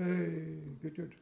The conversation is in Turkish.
Hey, götür.